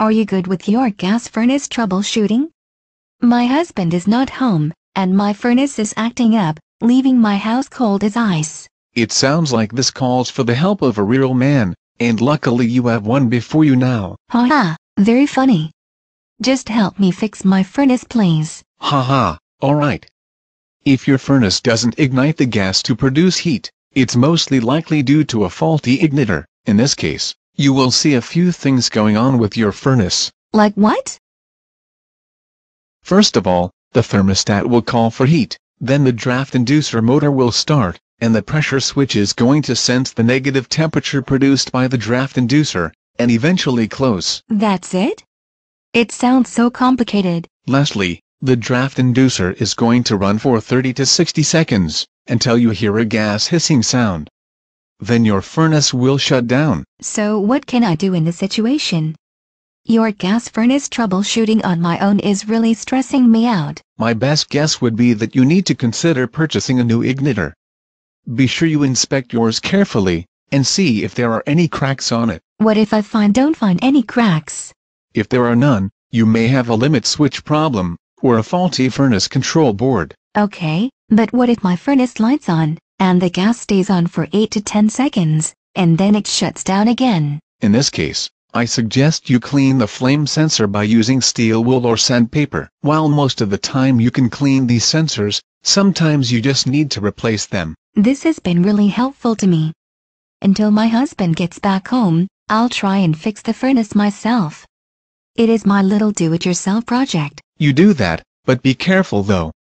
Are you good with York gas furnace troubleshooting? My husband is not home, and my furnace is acting up, leaving my house cold as ice. It sounds like this calls for the help of a real man, and luckily you have one before you now. Haha, very funny. Just help me fix my furnace please. Haha, alright. If your furnace doesn't ignite the gas to produce heat, it's mostly likely due to a faulty igniter. In this case, you will see a few things going on with your furnace. Like what? First of all, the thermostat will call for heat, then the draft inducer motor will start, and the pressure switch is going to sense the negative temperature produced by the draft inducer, and eventually close. That's it? It sounds so complicated. Lastly, the draft inducer is going to run for 30 to 60 seconds, until you hear a gas hissing sound. Then your furnace will shut down. So what can I do in this situation? York gas furnace troubleshooting on my own is really stressing me out. My best guess would be that you need to consider purchasing a new igniter. Be sure you inspect yours carefully, and see if there are any cracks on it. What if I find don't find any cracks? If there are none, you may have a limit switch problem, or a faulty furnace control board. Okay, but what if my furnace lights on, and the gas stays on for 8 to 10 seconds, and then it shuts down again? In this case, I suggest you clean the flame sensor by using steel wool or sandpaper. While most of the time you can clean these sensors, sometimes you just need to replace them. This has been really helpful to me. Until my husband gets back home, I'll try and fix the furnace myself. It is my little do-it-yourself project. You do that, but be careful though.